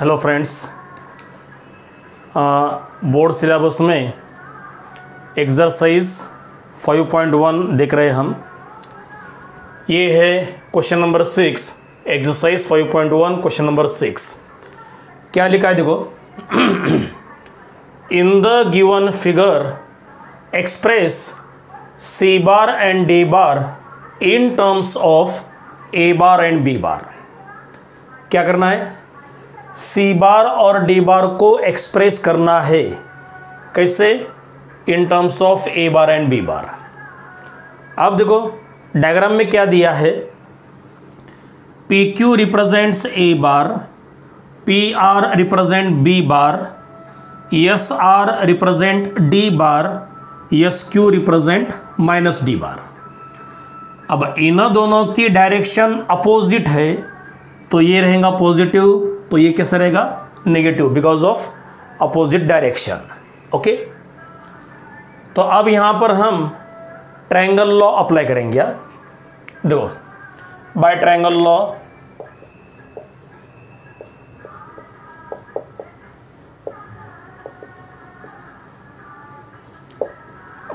Hello friends board syllabus में exercise 5.1 देख रहे हम। ये है question number six exercise 5.1 question number six क्या लिखा है देखो? In the given figure express C bar and D bar in terms of A bar and B bar क्या करना है? सी बार और डी बार को एक्सप्रेस करना है। कैसे? In terms of A bar and B bar. अब देखो डायग्राम में क्या दिया है? P Q represents A bar P R represent B bar S R represent D bar S Q represent minus D bar. अब इन दोनों की डायरेक्शन अपोजिट है तो ये रहेगा पॉजिटिव तो ये कैसे रहेगा? Negative because of opposite direction okay तो अब यहाँ पर हम ट्रायंगल लॉ अप्लाई करेंगे देखो by triangle law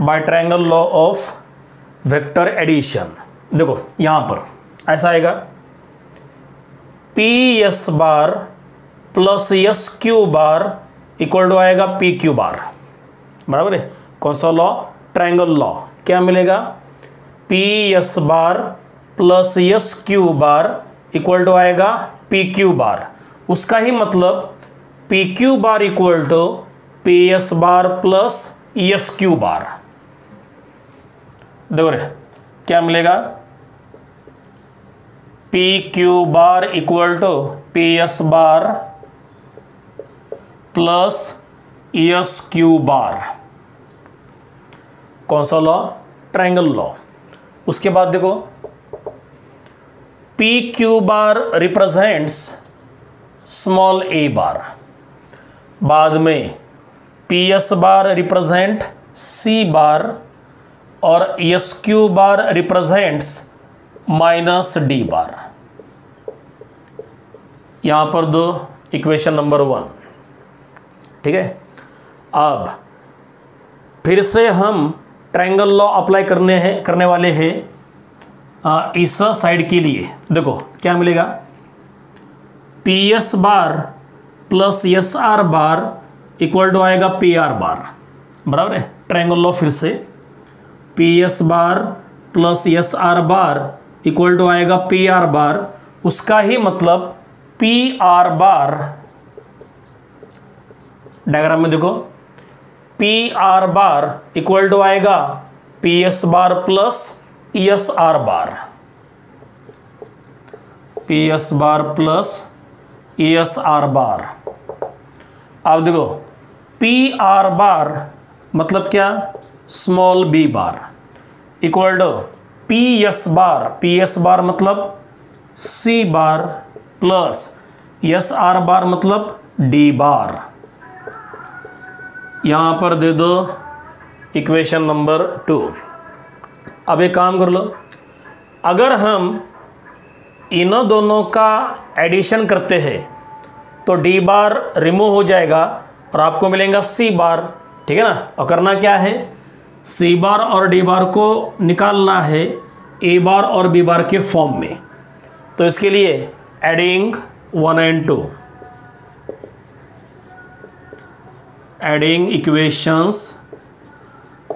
by triangle law of vector addition देखो, यहाँ पर ऐसा आएगा P S bar plus S Q bar equal to आएगा पी क्यू बार बराबर है? कौन सा लॉ ट्रायंगल लॉ क्या मिलेगा? P S bar plus S Q bar equal to आएगा पी क्यू बार उसका ही मतलब P Q bar equal to P S bar plus S Q bar देखो रे, क्या मिलेगा? P Q bar equal to P S bar plus S Q bar कौन सा लॉ ट्रायंगल लॉ उसके बाद देखो P Q bar represents small A bar बाद में P S bar represent C bar और S Q bar represents minus D bar यहाँ पर दो इक्वेशन नंबर वन। ठीक है? अब, फिर से हम ट्रायंगल लॉ अप्लाई करने हैं, करने वाले हैं इस साइड के लिए। देखो, क्या मिलेगा? P S bar plus S R bar equal to आएगा पी आर बार बराबर है? ट्रायंगल लॉ फिर से। P S bar plus S R bar equal to आएगा पी आर बार उसका ही मतलब पी आर बार डायग्राम में देखो। P R bar equal to आएगा P S bar plus E S R bar P S bar plus E S R bar अब देखो P R bar मतलब क्या? Small B bar equal to P S bar P S bar मतलब C bar plus S R bar मतलब D bar. यहाँ पर दे दो equation number two. अब एक काम कर लो, अगर हम इन दोनों का एडिशन करते हैं तो डी बार रिमूव हो जाएगा और आपको मिलेगा सी बार, ठीक है ना? और करना क्या है? सी बार और डी बार को निकालना है ए बार और बी बार के फॉर्म में। तो इसके लिए adding one and two adding equations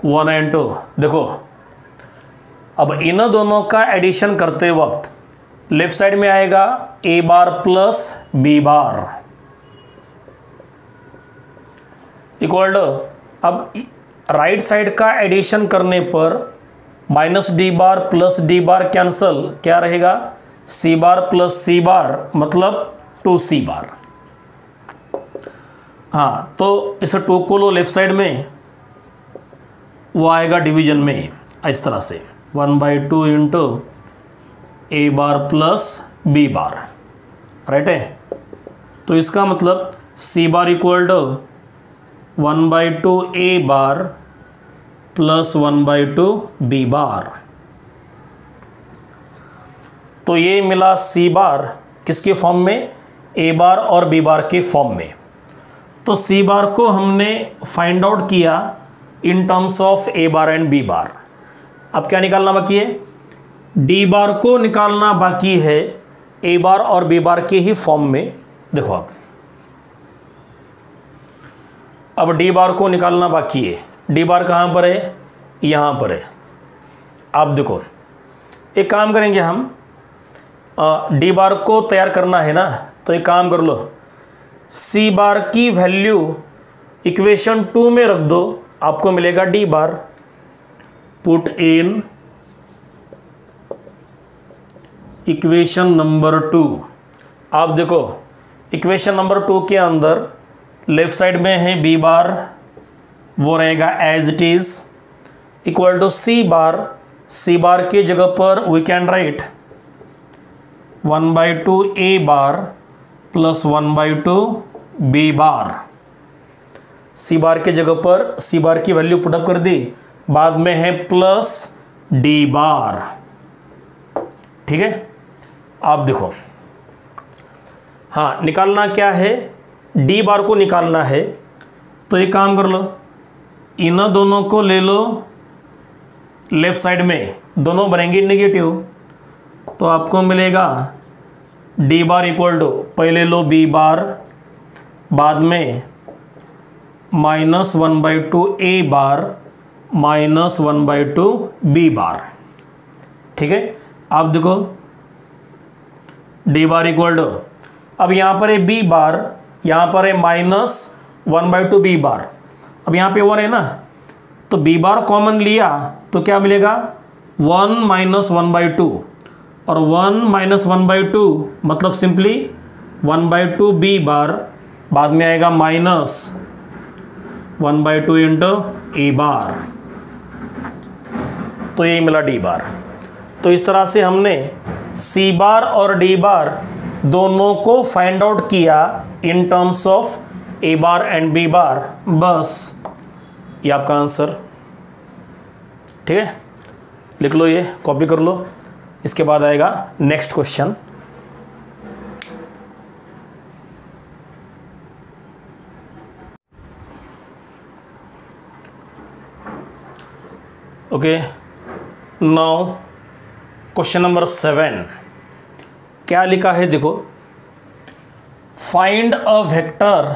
one and two देखो, अब इन दोनों का एडिशन करते वक्त लेफ़्ट साइड में आएगा A bar plus B bar equal अब राइट साइड का एडिशन करने पर minus D bar plus D bar cancel क्या रहेगा? सी बार प्लस सी बार मतलब टू सी बार हाँ तो इस टू को लो लेफ़्ट साइड में, वो आएगा डिवीज़न में, इस तरह से। One by two into A bar plus B bar right है? तो इसका मतलब C bar equal to one by two A bar plus one by two B bar तो ये मिला सी बार किसके फॉर्म में? ए बार और बी बार के फॉर्म में। तो सी बार को हमने फाइंड आउट किया in terms of A bar and B bar. अब क्या निकालना बाकी है? डी बार को निकालना बाकी है ए बार और बी बार के ही फॉर्म में। देखो आप। अब डी बार को निकालना बाकी है। डी बार कहाँ पर है? यहाँ पर है। आप देखो। एक काम करेंगे हम। डी बार को तैयार करना है ना? तो एक काम कर लो। सी बार की वैल्यू इक्वेशन टू में रख दो। आपको मिलेगा D bar put in equation number two आप देखो इक्वेशन नंबर टू के अंदर लेफ़्ट साइड में है बी बार वो रहेगा as it is equal to C bar C bar की जगह पर we can write one by two A bar plus one by two B bar C bar के जगह पर सी बार की वैल्यू पुटअप कर दी। बाद में है प्लस डी बार ठीक है? आप देखो। हाँ निकालना क्या है? डी बार को निकालना है। तो एक काम कर लो। इन दोनों को ले लो लेफ़्ट साइड में। दोनों बनेंगे नेगेटिव तो आपको मिलेगा डी बार इक्वल टू पहले लो बी बार बाद में minus one by two A bar minus one by two B bar ठीक है? आप देखो डी बार इक्वल टू अब यहाँ पर है बी बार यहाँ पर है minus one by two B bar अब यहाँ पे वन है ना? तो बी बार कॉमन लिया तो क्या मिलेगा? One minus one by two और one minus one by two मतलब simply one by two B bar, बाद में आएगा minus one by two into A bar. तो यही मिला डी बार। तो इस तरह से हमने सी बार और डी बार दोनों को फाइंड आउट किया in terms of A bar and B bar. बस, ये आपका आंसर ठीक है? लिख लो ये कॉपी कर लो। इसके बाद आएगा next question okay now question number seven क्या लिखा है देखो? Find a vector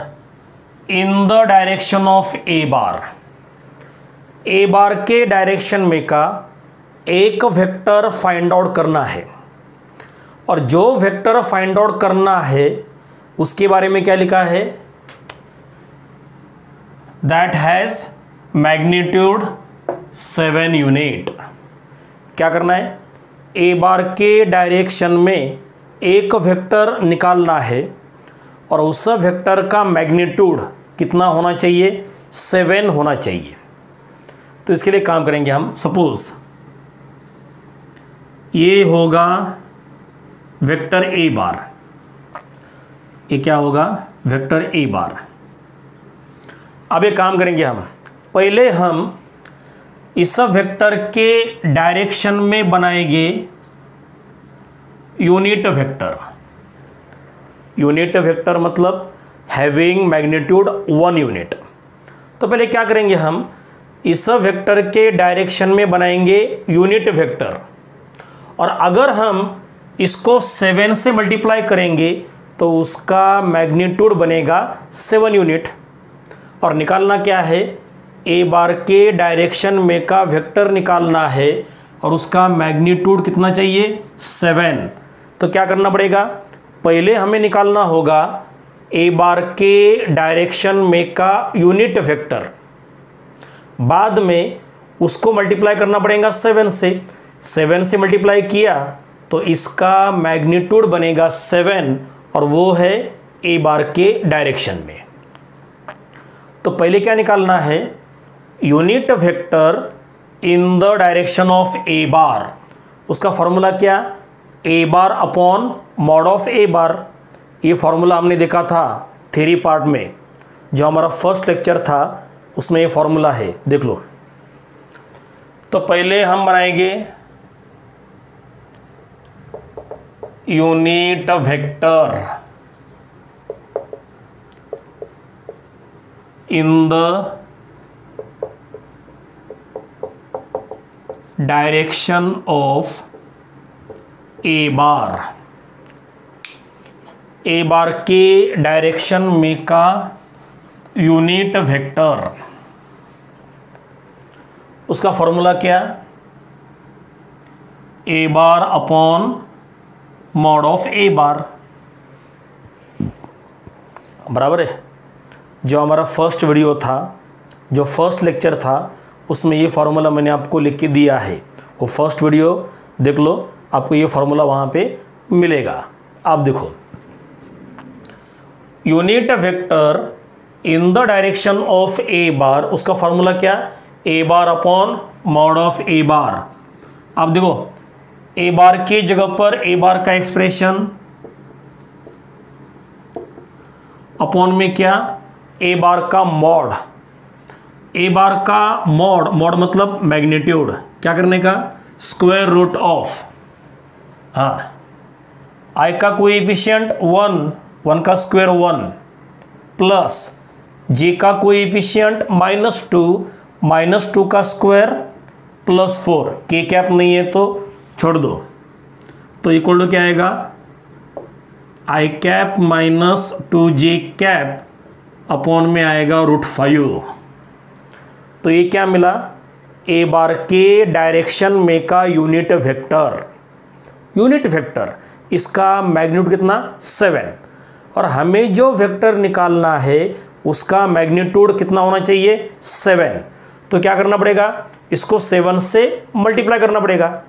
in the direction of A bar A bar के डायरेक्शन में का एक वेक्टर फाइंड आउट करना है। और जो वेक्टर फाइंड आउट करना है, उसके बारे में क्या लिखा है? That has magnitude seven unit क्या करना है? ए बार के डायरेक्शन में एक वेक्टर निकालना है और उस वेक्टर का मैग्नीट्यूड कितना होना चाहिए? सेवन होना चाहिए। तो इसके लिए काम करेंगे हम। सपोज़ ये होगा वेक्टर ए बार। ये क्या होगा? Vector A bar. अब एक काम करेंगे हम। पहले हम इस वेक्टर के डायरेक्शन में बनाएँगे यूनिट वेक्टर। यूनिट वेक्टर मतलब हैविंग मैग्नीट्यूड वन यूनिट। तो पहले क्या करेंगे हम? इस वेक्टर के डायरेक्शन में बनाएँगे यूनिट वेक्टर। और अगर हम इसको सेवन से मल्टीप्लाई करेंगे तो उसका मैग्नीट्यूड बनेगा सेवन यूनिट। और निकालना क्या है? ए बार के डायरेक्शन में का वेक्टर निकालना है और उसका मैग्नीट्यूड कितना चाहिए? सेवन। तो क्या करना पड़ेगा? पहले हमें निकालना होगा ए बार के डायरेक्शन में का यूनिट वेक्टर। बाद में उसको मल्टीप्लाई करना पड़ेगा सेवन से। सेवन से मल्टीप्लाई किया तो इसका मैग्नीट्यूड बनेगा सेवन और वो है ए बार के डायरेक्शन में। तो पहले क्या निकालना है? Unit vector in the direction of A bar उसका फॉर्मूला क्या? A bar upon mod of A bar ये फॉर्मूला हमने देखा था थ्री पार्ट में, जो हमारा फ़र्स्ट लेक्चर था, उसमें ये फॉर्मूला है, देख लो। तो पहले हम बनाएँगे unit vector in the direction of A bar A bar के डायरेक्शन में का यूनिट वेक्टर उसका फॉर्मूला क्या? A bar upon mod of A bar. बराबर है? जो हमारा फ़र्स्ट वीडियो था, जो फ़र्स्ट लेक्चर था, उसमें ये फार्मूला मैंने आपको लिख के दिया है। वो फ़र्स्ट वीडियो देख लो, आपको ये फार्मूला वहाँ पे मिलेगा। आप देखो। Unit vector in the direction of A bar उसका फॉर्मूला क्या? A bar upon mod of A bar आप देखो ए बार के जगह पर ए बार का एक्सप्रेशन अपॉन में क्या? ए बार का मॉड. ए बार का मॉड मॉड मतलब मैग्नीट्यूड. क्या करने का? स्क्वायर रूट ऑफ़ हाँ. आई का कोई इफिशियंट वन वन का स्क्वायर वन प्लस जे का coefficient minus two minus two का स्क्वायर प्लस फोर के कैप नहीं है तो छोड़ दो। तो इक्वल टू क्या आएगा? I cap minus two J cap upon में आएगा रूट फाइव तो ये क्या मिला? ए बार के डायरेक्शन में का यूनिट वेक्टर यूनिट वेक्टर इसका मैग्नीट्यूड कितना? सेवन और हमें जो वेक्टर निकालना है, उसका मैग्नीट्यूड कितना होना चाहिए? सेवन तो क्या करना पड़ेगा? इसको सेवन से मल्टीप्लाई करना पड़ेगा।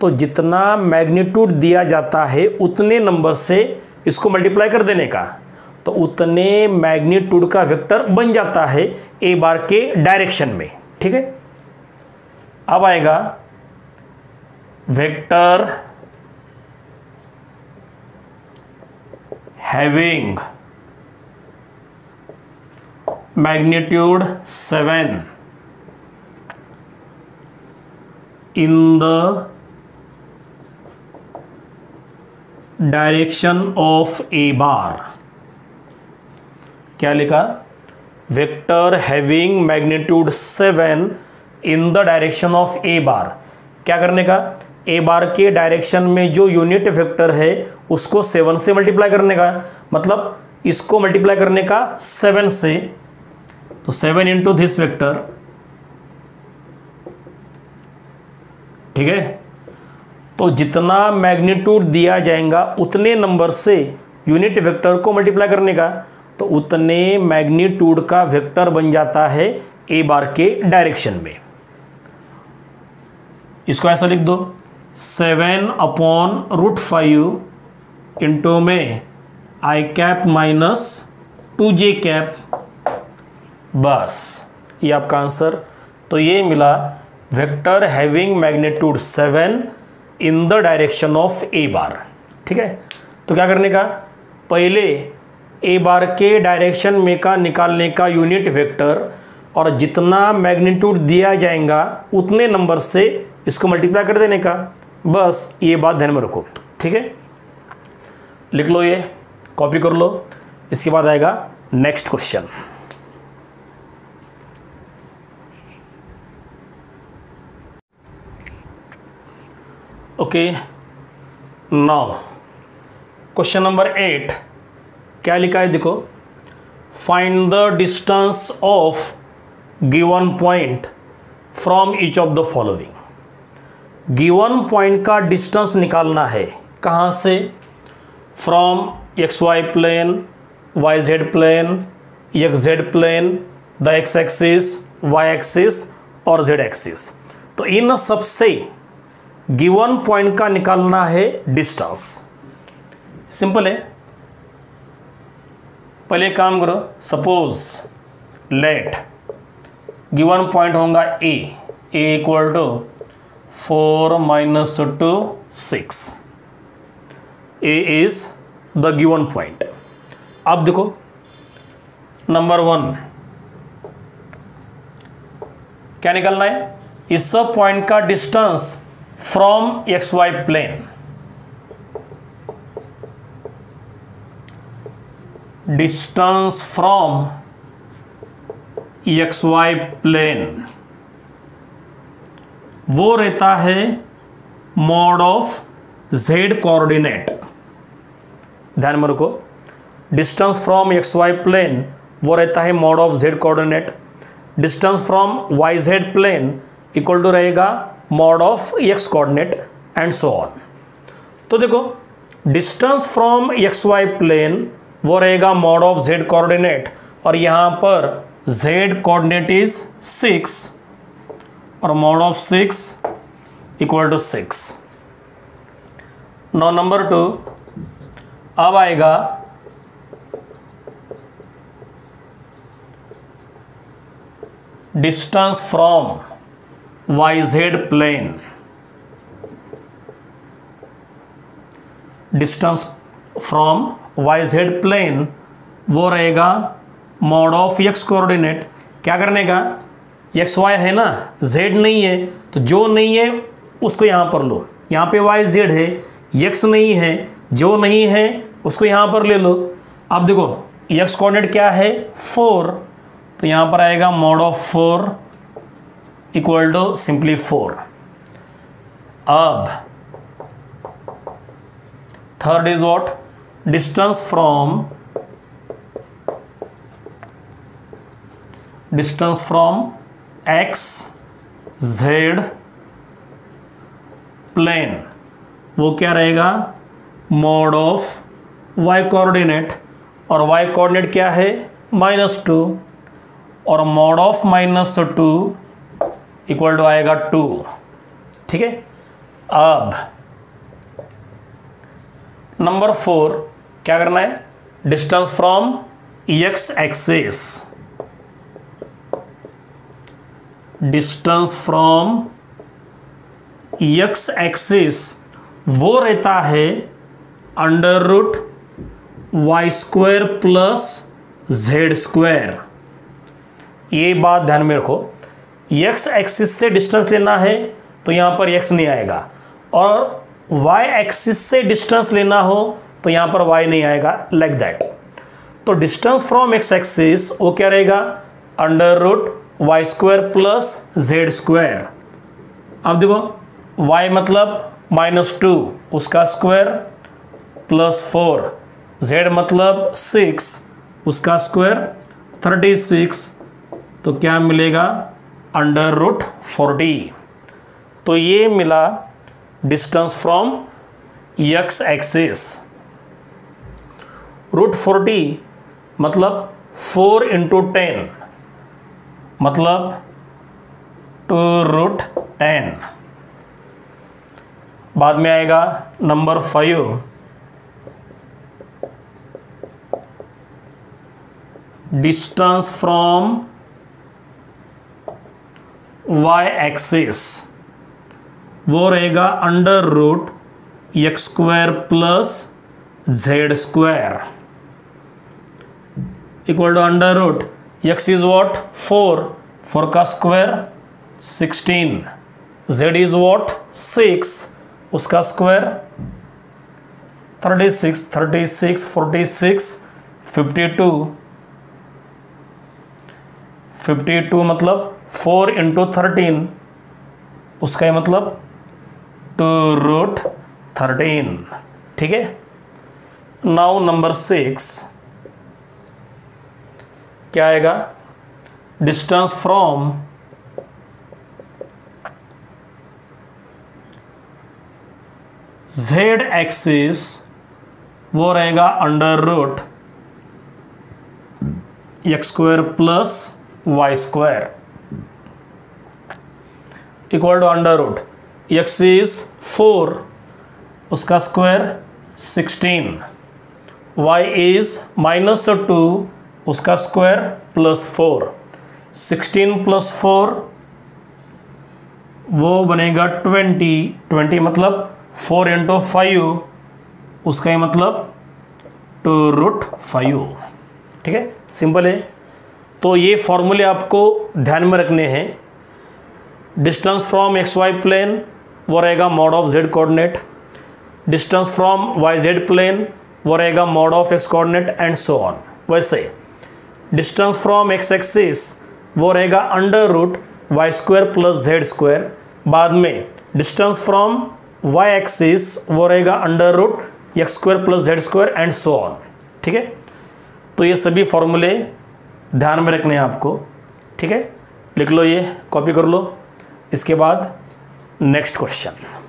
तो जितना मैग्नीट्यूड दिया जाता है उतने नंबर से इसको मल्टीप्लाई कर देने का। तो उतने मैग्नीट्यूड का वेक्टर बन जाता है ए बार के डायरेक्शन में, ठीक है? अब आएगा vector having magnitude 7 in the direction of A bar. क्या लिखा? Vector having magnitude seven in the direction of A bar. क्या करने का? ए बार के डायरेक्शन में जो यूनिट वेक्टर है, उसको सेवन से मल्टीप्लाई करने का। मतलब इसको मल्टीप्लाई करने का सेवन से। तो सेवन इंटू दिस वेक्टर ठीक है? तो जितना मैग्नीट्यूड दिया जाएगा, उतने नंबर से यूनिट वेक्टर को मल्टीप्लाई करने का तो उतने मैग्नीट्यूड का वेक्टर बन जाता है ए बार के डायरेक्शन में। इसको ऐसा लिख दो। Seven upon root five into में I cap minus two J cap. बस, ये आपका आंसर। तो ये मिला vector having magnitude seven in the direction of A bar ठीक है? तो क्या करने का? पहले ए बार के डायरेक्शन में का निकालने का यूनिट वेक्टर और जितना मैग्नीट्यूड दिया जाएगा, उतने नंबर से इसको मल्टीप्लाई कर देने का। बस ये बात ध्यान में रखो। ठीक है? लिख लो ये कॉपी कर लो। इसके बाद आएगा next question okay now question number eight क्या लिखा है देखो? Find the distance of given point from each of the following given point का डिस्टेंस निकालना है। कहाँ से? From X Y plane Y Z plane X Z plane the X axis Y axis और जेड एक्सिस तो इन सबसे given point का निकालना है डिस्टेंस। सिंपल है। पहले काम करो, सपोज़ लेट, गिवन पॉइंट होगा A A equal to four minus two six. A is the given point. अब देखो, नंबर वन, क्या निकलना है? इस सब पॉइंट का distance Y plane distance from X Y plane वो रहता है मोड ऑफ़ जेड कोऑर्डिनेट ध्यान में रखो। Distance from X Y plane वो रहता है mod of Z coordinate distance from Y Z plane equal to रहेगा mod of X coordinate and so on तो देखो distance from X Y plane वो रहेगा मॉड ऑफ़ जेड कोऑर्डिनेट और यहाँ पर जेड कोऑर्डिनेट इज़ सिक्स और mod of six equal to six now number two अब आएगा distance from Y Z plane. Distance from Y Z plane वो रहेगा मॉड ऑफ़ एक्स कोऑर्डिनेट। क्या करने का? एक्स वाई है ना? जेड नहीं है तो जो नहीं है, उसको यहाँ पर लो। यहाँ पे वाई जेड है, एक्स नहीं है, जो नहीं है, उसको यहाँ पर ले लो। अब देखो, एक्स कोऑर्डिनेट क्या है? फोर। तो यहाँ पर आएगा mod of four. Equal to simply four. अब third is what distance from distance from x z plane वो क्या रहेगा? मोड ऑफ़ वाई कोऑर्डिनेट और वाई कोऑर्डिनेट क्या है? माइनस टू और mod of minus two equal to आएगा two. ठीक है? अब नंबर फोर, क्या करना है? Distance from x axis distance from x axis वो रहता है under root y square plus z square ये बात ध्यान में रखो। एक्स एक्सिस से डिस्टेंस लेना है तो यहाँ पर एक्स नहीं आएगा। और वाई एक्सिस से डिस्टेंस लेना हो तो यहाँ पर वाई नहीं आएगा लाइक like दैट तो डिस्टेंस फ्रॉम एक्स एक्सिस वो क्या रहेगा? Under root y square plus z square अब देखो वाई मतलब माइनस टू उसका स्क्वायर प्लस फोर जेड मतलब सिक्स उसका स्क्वायर थर्टी सिक्स तो क्या मिलेगा? अंडर रूट फोर्टी तो ये मिला distance from x axis root forty मतलब फोर इंटू टेन मतलब टू रूट टेन बाद में आएगा number five distance from y axis वो रहेगा under root x square plus z square equal to under root x is what four four का square sixteen z is what six उसका square thirty six thirty six forty six fifty two fifty two मतलब four into thirteen, उसका ही मतलब two root thirteen, ठीक है? Now number six, क्या आएगा? डिस्टेंस फ्रॉम जेड एक्सिस वो रहेगा under root x square plus y square. Equal to under root x is four उसका square sixteen y is minus two उसका square plus four sixteen plus four वो बनेगा twenty twenty मतलब four into five उसका ही मतलब two root five ठीक है? सिंपल है? तो ये फॉर्मूले आपको ध्यान में रखने हैं। Distance from x y plane वो रहेगा mod of z coordinate distance from y z plane वो रहेगा mod of x coordinate and so on वैसे डिस्टेंस फ्रॉम एक्स एक्सिस वो रहेगा under root y square plus z square बाद में distance from Y axis वो रहेगा under root x square plus z square and so on ठीक है? तो ये सभी फॉर्मूले ध्यान में रखने हैं आपको। ठीक है? लिख लो ये कॉपी कर लो। इसके बाद नेक्स्ट क्वेश्चन